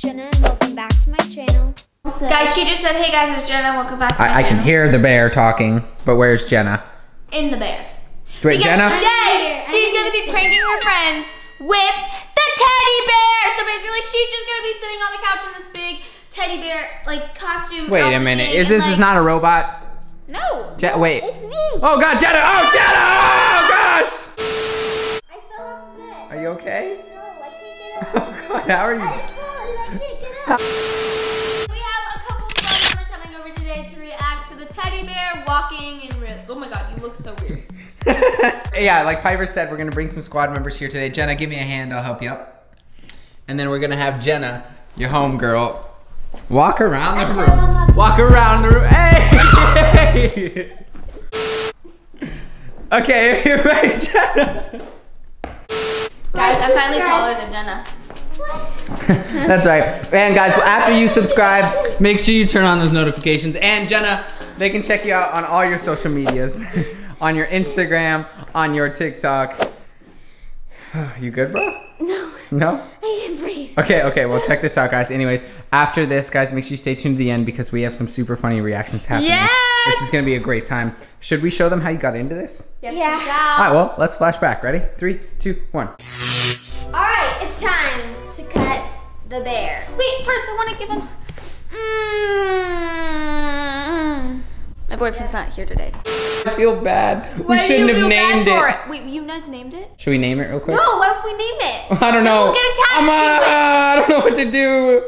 it's Jenna and welcome back to my channel. Guys, she just said, hey guys, it's Jenna. Welcome back to my I, I channel. can hear the bear talking, but where's Jenna? In the bear. Wait, because Jenna? today, she's going to be pranking her friends with the teddy bear. So basically, she's just going to be sitting on the couch in this big teddy bear, like, costume Wait a minute. Is and, this is not a robot? No. Je- wait. It's me. Oh God, Jenna! Oh Jenna! Oh gosh! I fell off the bed. Are you okay? No, I can't get up. Oh. God, how are you? I can't get up. We have a couple squad members coming over today to react to the teddy bear walking in real. Oh my god, you look so weird. yeah, like Piper said, we're gonna bring some squad members here today. Jenna, give me a hand. I'll help you up. And then we're gonna have Jenna, your home girl, walk around the room. Walk around the room. Hey! okay, you're ready, Jenna. Guys, I'm finally taller than Jenna. That's right. And guys, after you subscribe, make sure you turn on those notifications. And Jenna, they can check you out on all your social medias. on your Instagram, on your TikTok. You good, bro? No, No? I can't breathe. Okay, okay, well check this out guys. Anyways, after this, guys, make sure you stay tuned to the end because we have some super funny reactions happening. Yes! This is gonna be a great time. Should we show them how you got into this? Yes, Yeah. Alright, well, let's flash back. Ready? Three, two, one. The bear. Wait, first I want to give him. Mm. My boyfriend's not here today. I feel bad. Why we shouldn't have named it. it. Wait, you guys named it? Should we name it real quick? No, why would we name it? I don't know. we'll get attached I'm, to uh, it. I don't know what to do.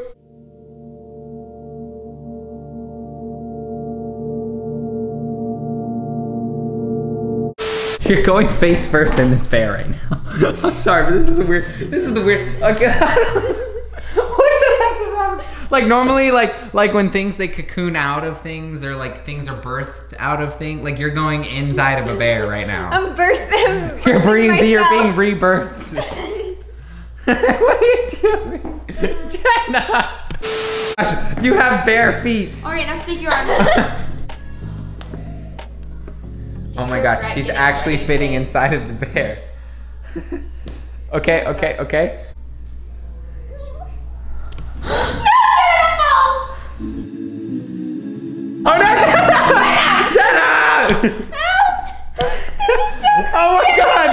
You're going face first in this bear right now. I'm sorry, but this is the weird. This is the weird. Okay. what the heck is happening? Like normally, like like when things they cocoon out of things or like things are birthed out of things. Like you're going inside of a bear right now. I'm birthing. You're breathing. You're being rebirthed. what are you doing, Jenna? Gosh, You have bare feet. Alright, now stick your arms. Oh my gosh, she's actually fitting inside of the bear. okay, okay, okay. Jenna! Oh my god!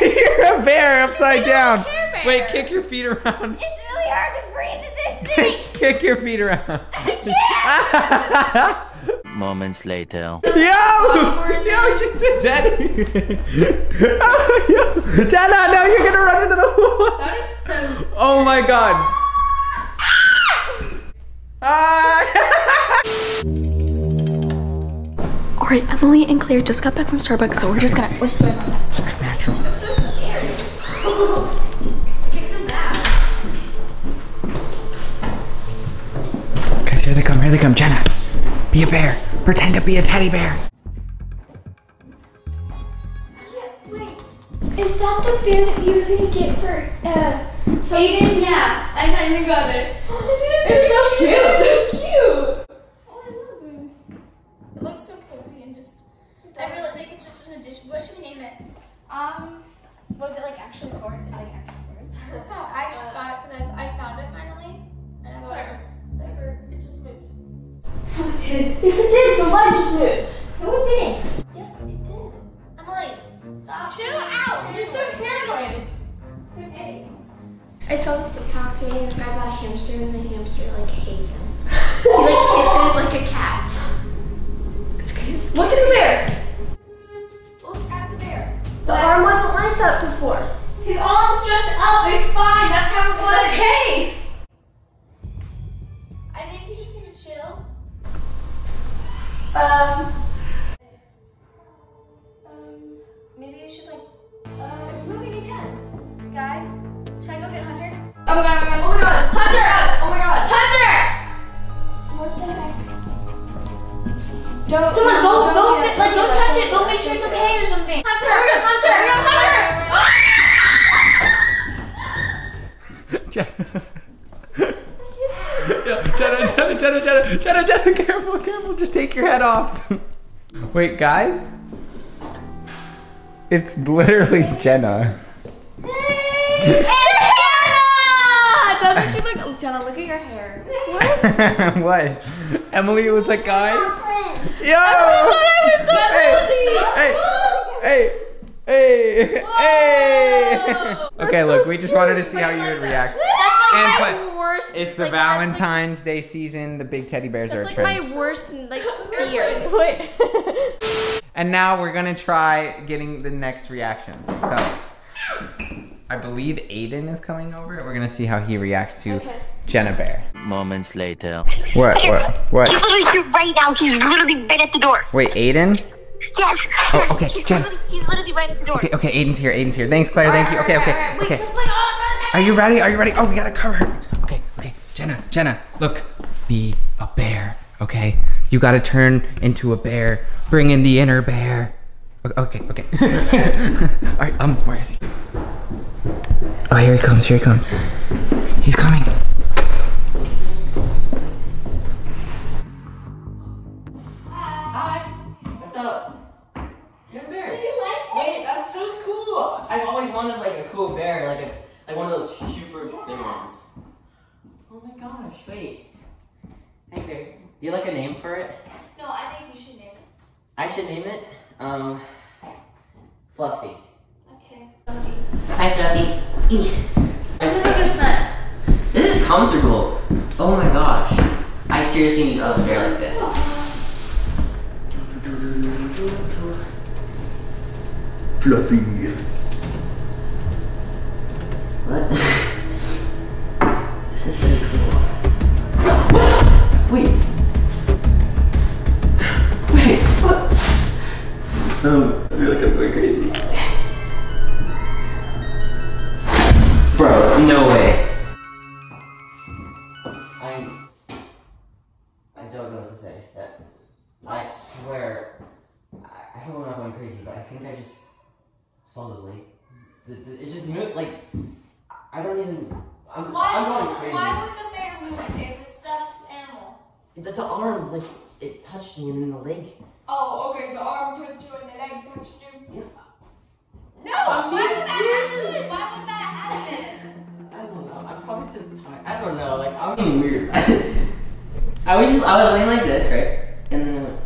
You're a bear upside down. Bear. Wait, kick your feet around. It's really hard to breathe in this thing. kick your feet around. Moments later. Yo! Yo, she's a Jenny! oh, yo. Jenna, no, you're gonna run into the wall! That is so. s- Oh my god! Ah! Alright, Emily and Claire just got back from Starbucks, so we're just gonna. We're just gonna. Natural. so scary. Kick them back. Guys, here they come, here they come. Jenna, be a bear. Pretend to be a teddy bear. Wait, is that the bear that you were gonna get for uh Aiden? Yeah, I finally got it. It's so cute. It's so cute. Oh, I love it. It looks so cozy and just. I really think it's just an addition. What should we name it? Um, was it like actually for it? Is like actually for it? No, I just got it because I, I found it finally, and I thought Claire. it just moved. No, it did. Yes, it did. The light just moved. No, it didn't. Yes, it did. I'm Emily, stop. Chill out. You're so paranoid. It's okay. I saw this TikTok today. This guy bought a hamster, and the hamster like hates him. He like hisses like a cat. Oh my god! Oh my god! Oh my god! Hunter! Up! Oh my god! Hunter! what the heck? Don't. Someone go go fit, like go touch it. Go make sure it's okay or something. Hunter! Hunter! Hunter! Jenna, Jenna, Jenna, Jenna, Jenna, Jenna, Jenna, careful, careful, just take your head off. Wait, guys? It's literally Jenna. It's Hannah! The was actually like, Jenna, look at your hair. What? what? Emily was like, guys. Yo! I was so Hey, hey, hey, hey, hey. Okay, That's look, so we just wanted to scary. see how you would react. That's And my plus, worst. It's the like, that's, like- Valentine's Day season. The big teddy bears are That's a like trend. my worst like fear. Wait. And now we're gonna try getting the next reactions. So, I believe Aiden is coming over. We're gonna see how he reacts to Jenna Bear. Moments later. What? What? What? He's literally here right now. He's literally right at the door. Wait, Aiden? Yes. Oh, okay, He's Jen. literally, he's literally right at the door. Okay, okay, Aiden's here. Aiden's here. Thanks, Claire. Thank you. Okay, okay, Wait, okay. Are you ready? Are you ready? Oh, we gotta cover her. Okay, okay. Jenna, Jenna, look. Be a bear, okay? You gotta turn into a bear. Bring in the inner bear. Okay, okay. okay. All right, um, where is he? Oh, here he comes. Here he comes. He's coming. Hi. What's up? You're a bear. Wait, that's so cool. I've always wanted like a cool bear, like a like one of those super big ones. Oh my gosh, wait. Hey bear, do you like a name for it? No, I think you should name it. I should name it um Fluffy. Okay. Hi Fluffy. Eek. I'm gonna go snap. This is comfortable. Oh my gosh. I seriously need a bear like this. Fluffy. No way. I'm. I don't know what to say. Uh, I swear. I, I hope I'm not going crazy, but I think I just saw the lake. The, the, it just moved, like. I don't even. I'm, I'm going crazy. would the bear move? It's a stuffed animal. The, the arm, like, it touched me and then the leg. Oh, okay. The arm touched you and the leg touched you. No, I'm why being would that serious. Why would that I'm just tired. I don't know. Like I'm being weird. I was just I was laying like this, right? And then it went,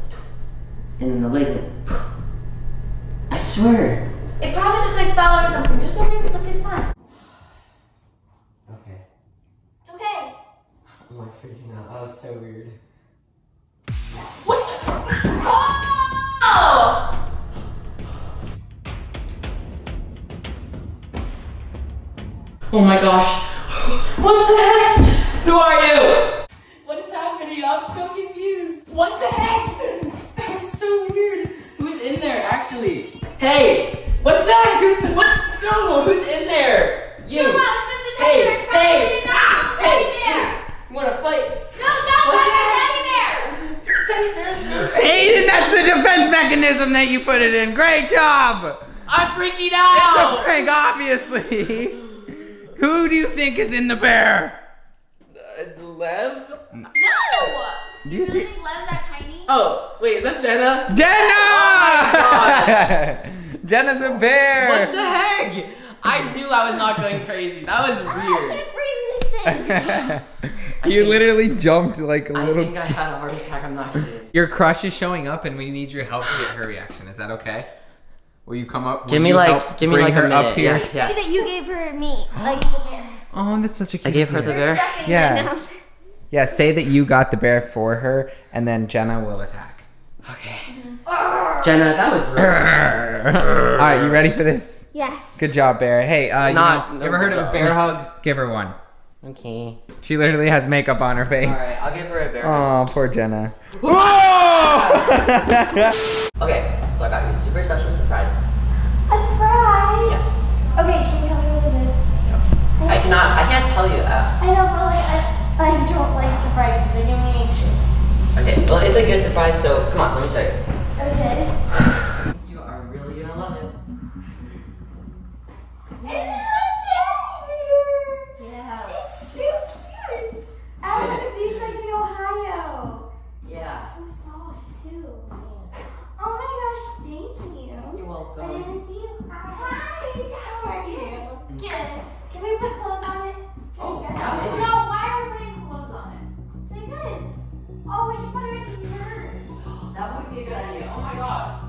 and then the leg went. I swear. It probably just like fell or something. Just don't worry. Look, it's fine. Okay. It's okay. I'm like freaking out. That was so weird. Oh! Oh my gosh. What the heck? Who are you? What is happening? I'm so confused. What the heck? That was so weird. Who's in there actually? Hey! What the heck? Who's what? No, who's in there? You. Chill out, it's just a Hey, bear. Hey, probably ah, a teddy hey, bear. You wanna fight? No, don't What pet the the teddy bear. Teddy bears. Aiden, that's the defense mechanism that you put it in. Great job. I'm freaking out! It's a out. prank, obviously. Who do you think is in the bear? Uh, Lev? No! Do you You see? really think Lev's that tiny? Oh, wait, is that Jenna? Jenna! Oh Jenna's a bear. What the heck? I knew I was not going crazy. That was I weird. can't breathe this thing. you literally jumped like a I little. I think I had a heart attack. I'm not kidding. Your crush is showing up, and we need your help to get her reaction. Is that okay? Will you come up? Give me like, give me like her a up here? Yeah, Say yeah. that you gave her meat, like the bear. Oh, that's such a cute. I gave her the bear. Yeah. Yeah, say that you got the bear for her, and then Jenna will attack. Okay. Jenna, that was really All right, you ready for this? Yes. Good job, bear. Hey, uh, you Not- know, no ever heard good of a bear hug? Give her one. Okay. She literally has makeup on her face. Alright, I'll give her a bear. Oh, poor Jenna. Whoa! Okay, so I got you a super special surprise. A surprise! Yes. Okay, can you tell me what it is? No. I cannot, I can't tell you that. I know, but like, I, I don't like surprises. They get me anxious. Okay, well, it's a good surprise, so come on, let me show you. Okay. You are really gonna love it. Yeah. It's so cute. I have these like in Ohio. Yeah. So soft too. Thank you. You're welcome. I didn't see you. Hi. How are you? Good. Can we put clothes on it? Oh, okay. no, why are we putting clothes on it? Because, oh, we should put it in the mirror. that would be a good idea. Oh my gosh.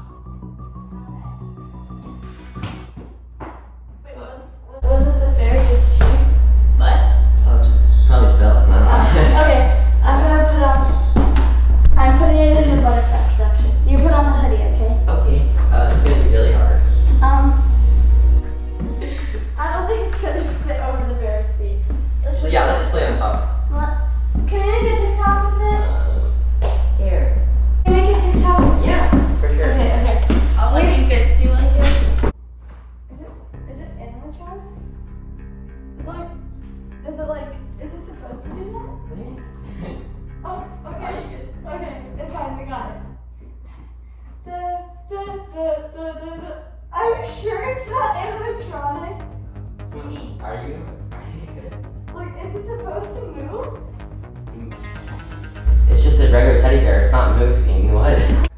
Just a regular teddy bear. It's not moving. What?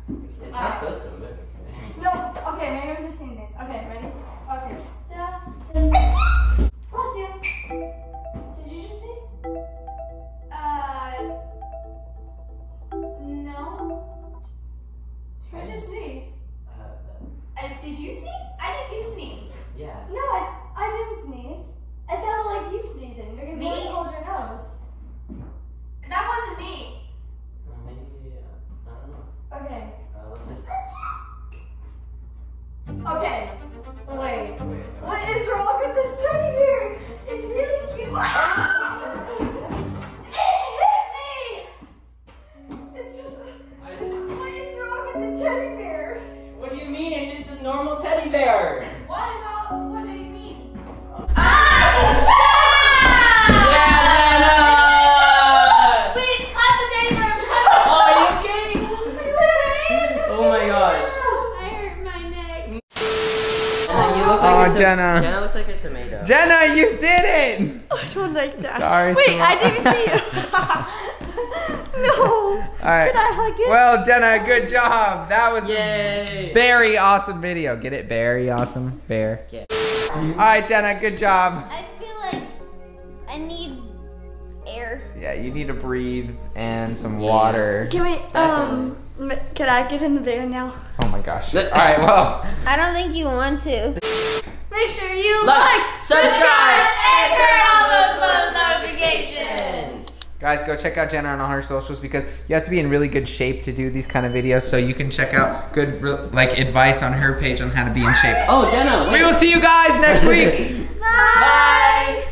Normal teddy. What is all? What do you mean? Ah! Yeah, Wait, clap the teddy bear. Oh, are you kidding? Oh my gosh. I hurt my neck. Jenna, you look like Oh, a Jenna. Jenna looks like a tomato. Jenna, you did it! I don't like that. Sorry, Wait, Simone. I didn't see you. no. All right. Can I hug it? Well, Jenna, good job. That was a very awesome video. Get it? Very awesome. Bear. Yeah. All right, Jenna, good job. I feel like I need air. Yeah, you need to breathe and some water. Can we, um, can I get in the bear now? Oh my gosh. All right, well. I don't think you want to. Make sure you Like, subscribe, and turn on those post notifications. and Guys, go check out Jenna on all her socials because you have to be in really good shape to do these kind of videos. So you can check out good like advice on her page on how to be in shape. Oh, Jenna. We will see you guys next week. Bye.